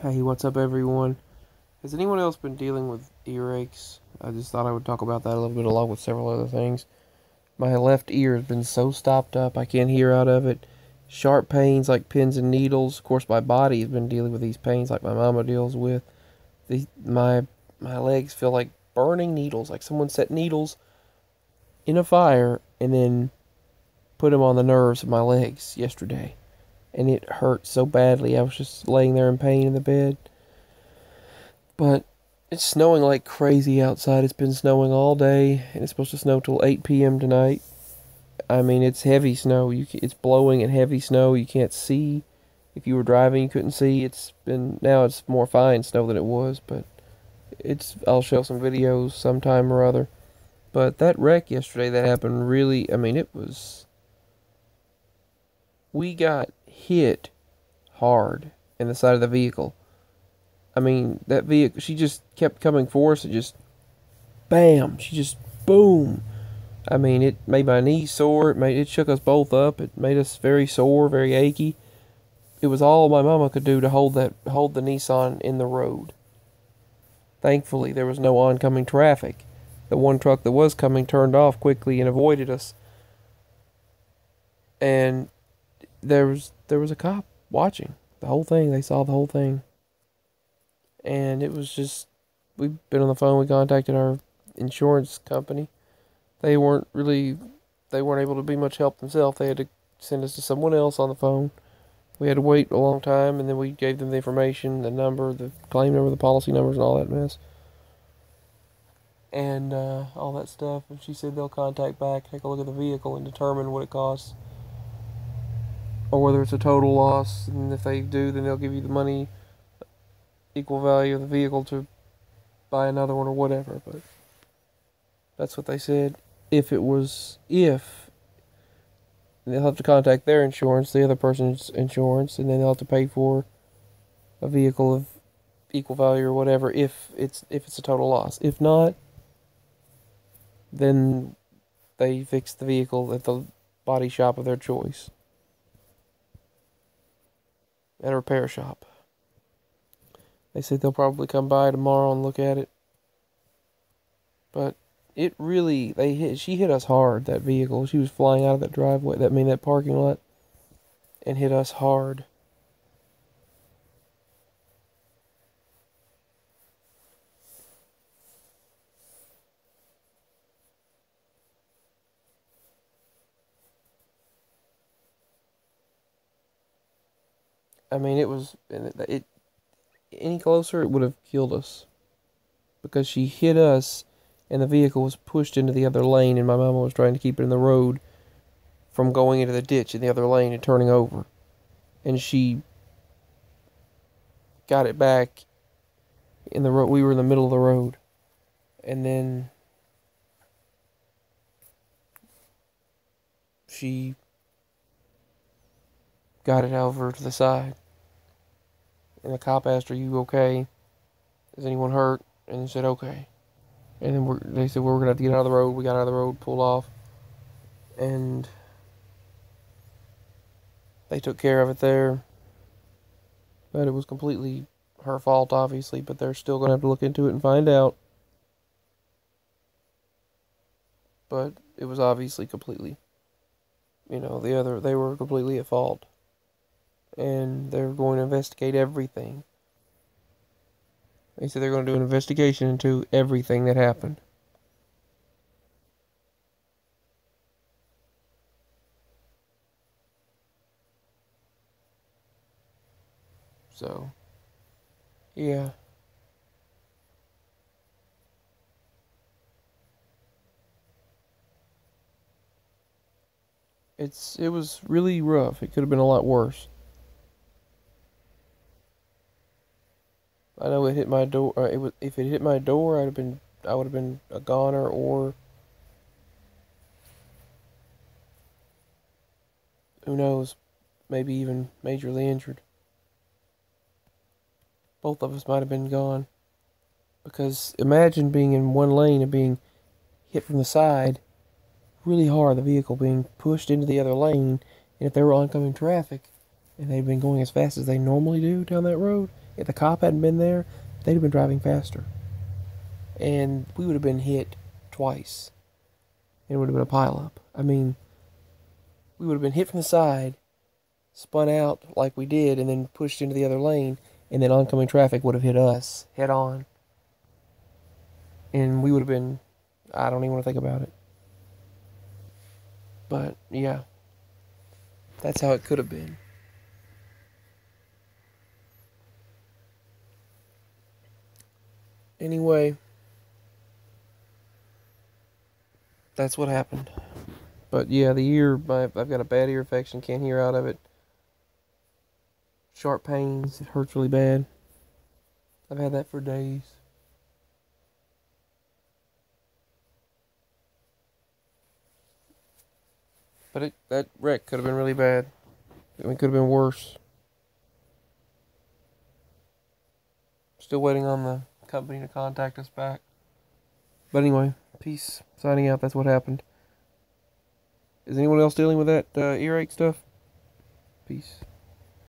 Hey, what's up, everyone? Has anyone else been dealing with earaches? I just thought I would talk about that a little bit along with several other things. My left ear has been so stopped up, I can't hear out of it. Sharp pains like pins and needles. Of course, my body has been dealing with these pains like my mama deals with. The, my my legs feel like burning needles, like someone set needles in a fire and then put them on the nerves of my legs yesterday and it hurt so badly. I was just laying there in pain in the bed. But it's snowing like crazy outside. It's been snowing all day, and it's supposed to snow till 8 p.m. tonight. I mean, it's heavy snow. You it's blowing and heavy snow. You can't see. If you were driving, you couldn't see. It's been now it's more fine snow than it was, but it's I'll show some videos sometime or other. But that wreck yesterday that happened really, I mean, it was we got hit hard in the side of the vehicle. I mean, that vehicle, she just kept coming for us and just bam, she just boom. I mean, it made my knees sore. It made it shook us both up. It made us very sore, very achy. It was all my mama could do to hold that hold the Nissan in the road. Thankfully, there was no oncoming traffic. The one truck that was coming turned off quickly and avoided us. And there was there was a cop watching the whole thing. They saw the whole thing, and it was just we've been on the phone. We contacted our insurance company. They weren't really they weren't able to be much help themselves. They had to send us to someone else on the phone. We had to wait a long time, and then we gave them the information, the number, the claim number, the policy numbers, and all that mess, and uh, all that stuff. And she said they'll contact back, take a look at the vehicle, and determine what it costs or whether it's a total loss. And if they do, then they'll give you the money, equal value of the vehicle to buy another one or whatever. But that's what they said. If it was, if they'll have to contact their insurance, the other person's insurance, and then they'll have to pay for a vehicle of equal value or whatever if it's if it's a total loss. If not, then they fix the vehicle at the body shop of their choice at a repair shop. They said they'll probably come by tomorrow and look at it. But it really they hit she hit us hard, that vehicle. She was flying out of that driveway that I mean that parking lot and hit us hard. I mean, it was it, it any closer it would have killed us. Because she hit us and the vehicle was pushed into the other lane and my mama was trying to keep it in the road from going into the ditch in the other lane and turning over. And she got it back in the road we were in the middle of the road. And then she got it over to the side. And the cop asked, Are you okay? Is anyone hurt? And he said, Okay. And then they said, well, We're going to have to get out of the road. We got out of the road, pulled off. And they took care of it there. But it was completely her fault, obviously. But they're still going to have to look into it and find out. But it was obviously completely, you know, the other, they were completely at fault and they're going to investigate everything. They said they're going to do an investigation into everything that happened. So, yeah. It's it was really rough. It could have been a lot worse. I know it hit my door. Uh, it was if it hit my door, I'd have been I would have been a goner or who knows, maybe even majorly injured. Both of us might have been gone. Because imagine being in one lane and being hit from the side really hard, the vehicle being pushed into the other lane, and if there were oncoming traffic, and they'd been going as fast as they normally do down that road. If the cop hadn't been there, they'd have been driving faster. And we would have been hit twice. It would have been a pileup. I mean, we would have been hit from the side, spun out like we did, and then pushed into the other lane, and then oncoming traffic would have hit us head on. And we would have been, I don't even want to think about it. But, yeah. That's how it could have been. Anyway, that's what happened. But yeah, the ear, my, I've got a bad ear infection, can't hear out of it. Sharp pains, it hurts really bad. I've had that for days. But it, that wreck could have been really bad. It could have been worse. Still waiting on the company to contact us back. But anyway, peace. Signing out. That's what happened. Is anyone else dealing with that uh, earache stuff? Peace.